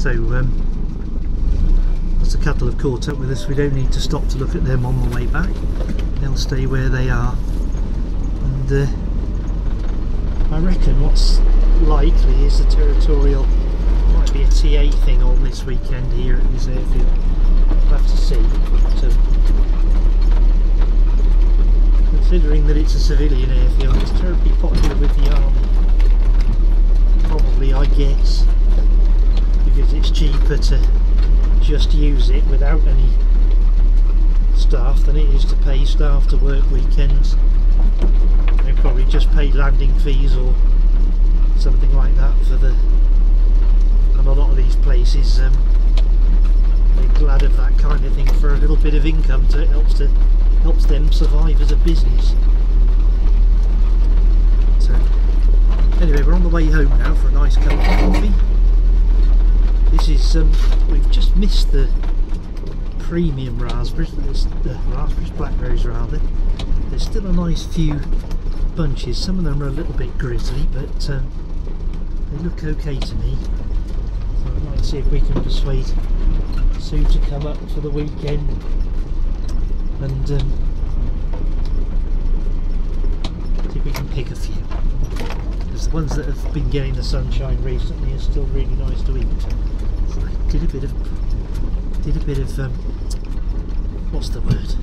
So um, once the cattle have caught up with us, we don't need to stop to look at them on the way back. They'll stay where they are. And uh, I reckon what's likely is the territorial might be a TA thing on this weekend here at this airfield. We'll have to see. But, um, considering that it's a civilian airfield, it's terribly popular with the army. Probably, I guess, because it's cheaper to just use it without any staff than it is to pay staff to work weekends. They probably just pay landing fees or something like that for the. And a lot of these places, um, they're glad of that kind of thing for a little bit of income. It helps to helps them survive as a business. So anyway, we're on the way home now for a nice cup of coffee. Um, we've just missed the premium raspberries, the raspberries, blackberries rather. There's still a nice few bunches. Some of them are a little bit grizzly, but um, they look okay to me. So I might see if we can persuade Sue to come up for the weekend and um, see if we can pick a few. Because the ones that have been getting the sunshine recently are still really nice to eat. So I did a bit of did a bit of um, what's the word?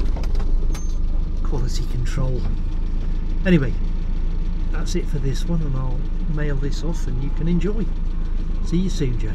Quality control. Anyway, that's it for this one, and I'll mail this off, and you can enjoy. See you soon, Joe.